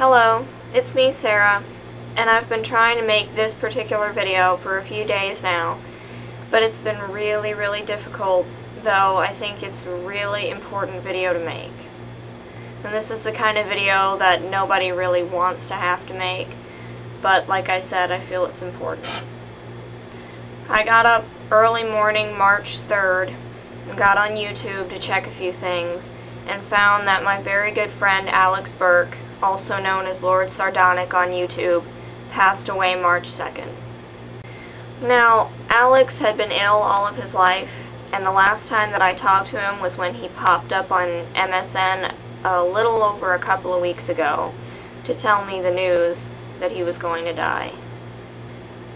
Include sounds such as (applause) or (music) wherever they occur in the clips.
Hello, it's me Sarah, and I've been trying to make this particular video for a few days now, but it's been really, really difficult, though I think it's a really important video to make. And this is the kind of video that nobody really wants to have to make, but like I said, I feel it's important. I got up early morning March 3rd and got on YouTube to check a few things and found that my very good friend Alex Burke also known as Lord Sardonic on YouTube, passed away March 2nd. Now, Alex had been ill all of his life, and the last time that I talked to him was when he popped up on MSN a little over a couple of weeks ago to tell me the news that he was going to die.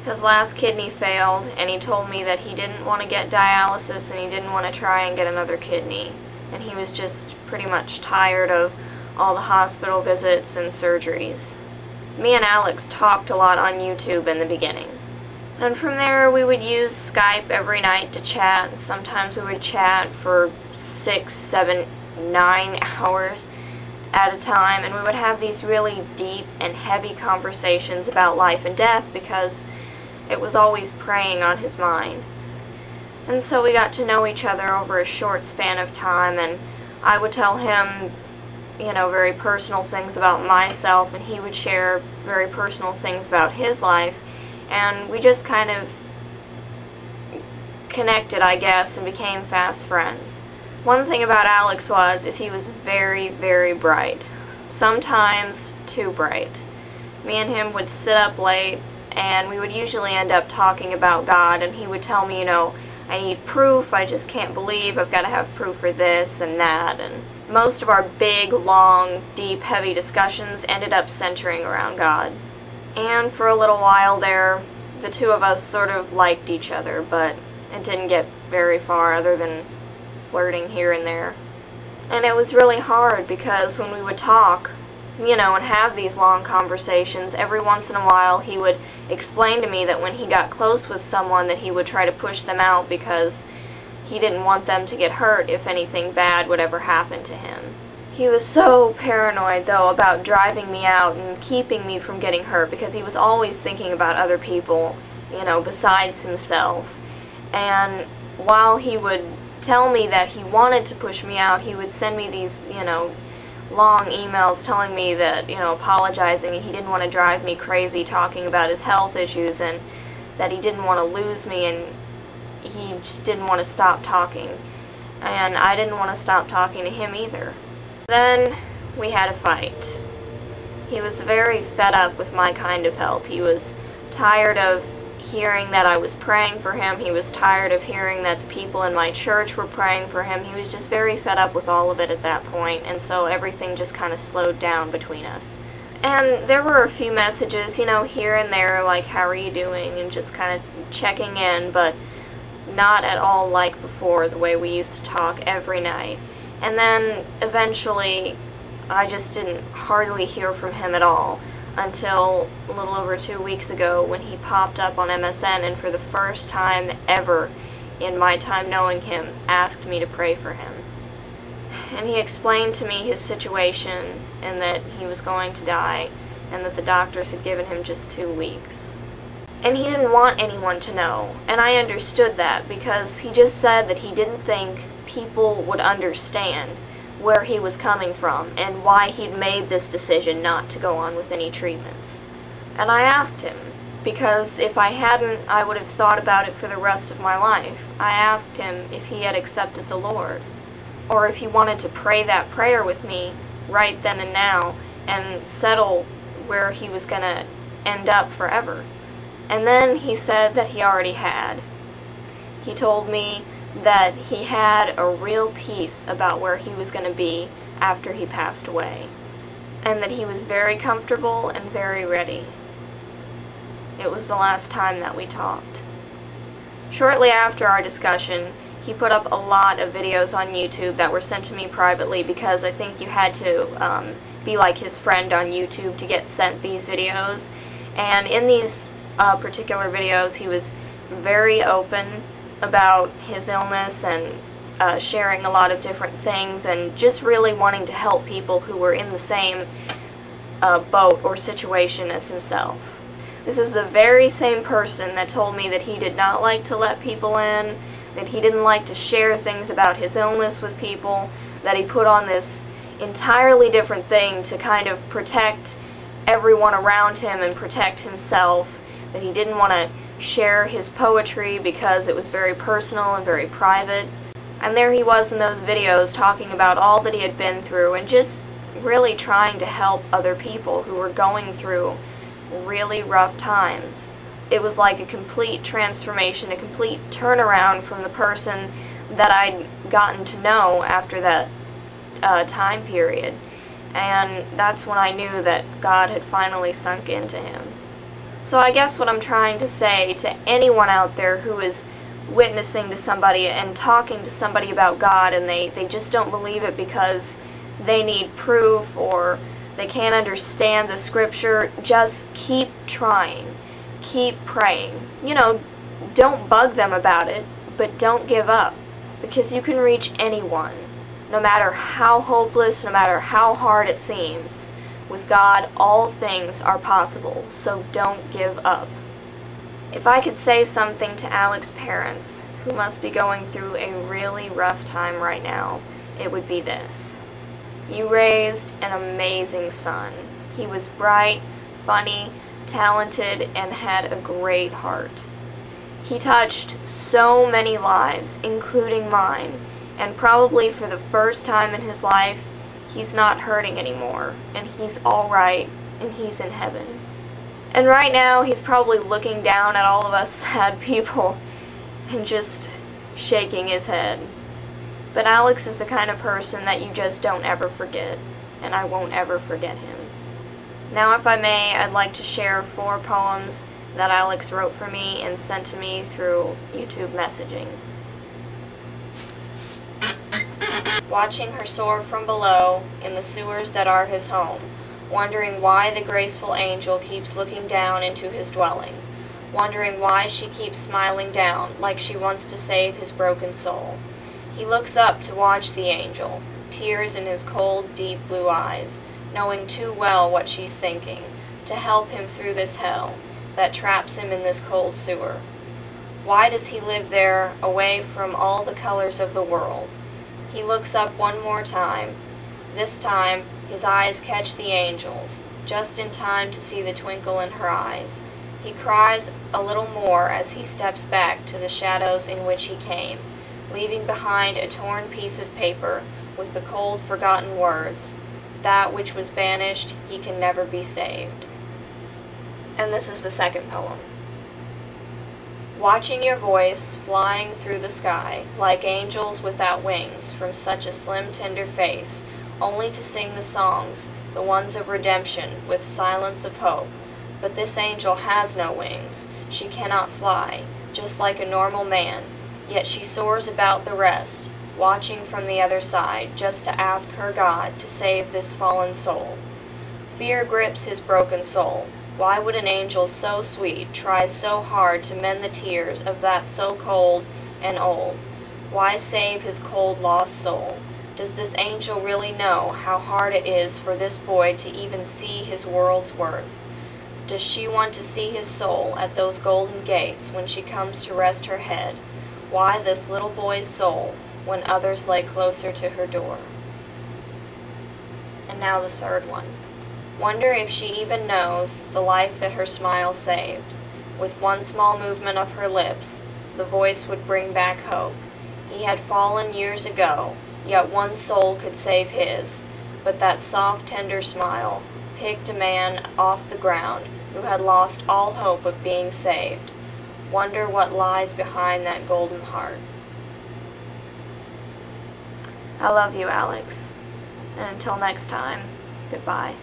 His last kidney failed, and he told me that he didn't want to get dialysis and he didn't want to try and get another kidney. And he was just pretty much tired of all the hospital visits and surgeries. Me and Alex talked a lot on YouTube in the beginning. And from there we would use Skype every night to chat. Sometimes we would chat for six, seven, nine (laughs) hours at a time and we would have these really deep and heavy conversations about life and death because it was always preying on his mind. And so we got to know each other over a short span of time and I would tell him you know, very personal things about myself, and he would share very personal things about his life, and we just kind of connected, I guess, and became fast friends. One thing about Alex was, is he was very, very bright. Sometimes too bright. Me and him would sit up late, and we would usually end up talking about God, and he would tell me, you know, I need proof, I just can't believe, I've got to have proof for this and that, and most of our big, long, deep, heavy discussions ended up centering around God. And for a little while there, the two of us sort of liked each other, but it didn't get very far other than flirting here and there. And it was really hard because when we would talk, you know, and have these long conversations, every once in a while he would explain to me that when he got close with someone that he would try to push them out because he didn't want them to get hurt if anything bad would ever happen to him. He was so paranoid, though, about driving me out and keeping me from getting hurt because he was always thinking about other people, you know, besides himself. And while he would tell me that he wanted to push me out, he would send me these, you know, long emails telling me that, you know, apologizing and he didn't want to drive me crazy talking about his health issues and that he didn't want to lose me and he just didn't want to stop talking. And I didn't want to stop talking to him either. Then we had a fight. He was very fed up with my kind of help. He was tired of hearing that I was praying for him. He was tired of hearing that the people in my church were praying for him. He was just very fed up with all of it at that point, and so everything just kind of slowed down between us. And there were a few messages, you know, here and there, like, how are you doing, and just kind of checking in, but not at all like before, the way we used to talk every night. And then eventually, I just didn't hardly hear from him at all until a little over two weeks ago when he popped up on MSN and for the first time ever in my time knowing him, asked me to pray for him. And he explained to me his situation and that he was going to die and that the doctors had given him just two weeks. And he didn't want anyone to know. And I understood that because he just said that he didn't think people would understand where he was coming from and why he'd made this decision not to go on with any treatments. And I asked him, because if I hadn't, I would have thought about it for the rest of my life. I asked him if he had accepted the Lord, or if he wanted to pray that prayer with me right then and now and settle where he was going to end up forever. And then he said that he already had. He told me that he had a real peace about where he was going to be after he passed away, and that he was very comfortable and very ready. It was the last time that we talked. Shortly after our discussion, he put up a lot of videos on YouTube that were sent to me privately because I think you had to um, be like his friend on YouTube to get sent these videos. And in these uh, particular videos, he was very open about his illness and uh, sharing a lot of different things and just really wanting to help people who were in the same uh, boat or situation as himself. This is the very same person that told me that he did not like to let people in, that he didn't like to share things about his illness with people, that he put on this entirely different thing to kind of protect everyone around him and protect himself, that he didn't want to share his poetry because it was very personal and very private. And there he was in those videos talking about all that he had been through and just really trying to help other people who were going through really rough times. It was like a complete transformation, a complete turnaround from the person that I'd gotten to know after that uh, time period. And that's when I knew that God had finally sunk into him. So I guess what I'm trying to say to anyone out there who is witnessing to somebody and talking to somebody about God and they, they just don't believe it because they need proof or they can't understand the scripture, just keep trying. Keep praying. You know, don't bug them about it, but don't give up because you can reach anyone, no matter how hopeless, no matter how hard it seems. With God, all things are possible, so don't give up. If I could say something to Alex's parents, who must be going through a really rough time right now, it would be this. You raised an amazing son. He was bright, funny, talented, and had a great heart. He touched so many lives, including mine, and probably for the first time in his life, he's not hurting anymore, and he's alright, and he's in heaven. And right now, he's probably looking down at all of us (laughs) sad people and just shaking his head. But Alex is the kind of person that you just don't ever forget, and I won't ever forget him. Now, if I may, I'd like to share four poems that Alex wrote for me and sent to me through YouTube messaging. Watching her soar from below in the sewers that are his home, wondering why the graceful angel keeps looking down into his dwelling, wondering why she keeps smiling down like she wants to save his broken soul. He looks up to watch the angel, tears in his cold, deep blue eyes, knowing too well what she's thinking, to help him through this hell that traps him in this cold sewer. Why does he live there, away from all the colors of the world? He looks up one more time. This time, his eyes catch the angel's, just in time to see the twinkle in her eyes. He cries a little more as he steps back to the shadows in which he came leaving behind a torn piece of paper with the cold forgotten words, That which was banished, he can never be saved. And this is the second poem. Watching your voice flying through the sky, like angels without wings, from such a slim tender face, only to sing the songs, the ones of redemption, with silence of hope. But this angel has no wings. She cannot fly, just like a normal man, Yet she soars about the rest, watching from the other side, just to ask her God to save this fallen soul. Fear grips his broken soul. Why would an angel so sweet try so hard to mend the tears of that so cold and old? Why save his cold lost soul? Does this angel really know how hard it is for this boy to even see his world's worth? Does she want to see his soul at those golden gates when she comes to rest her head? Why this little boy's soul when others lay closer to her door? And now the third one. Wonder if she even knows the life that her smile saved. With one small movement of her lips, the voice would bring back hope. He had fallen years ago, yet one soul could save his. But that soft, tender smile picked a man off the ground who had lost all hope of being saved. Wonder what lies behind that golden heart. I love you, Alex. And until next time, goodbye.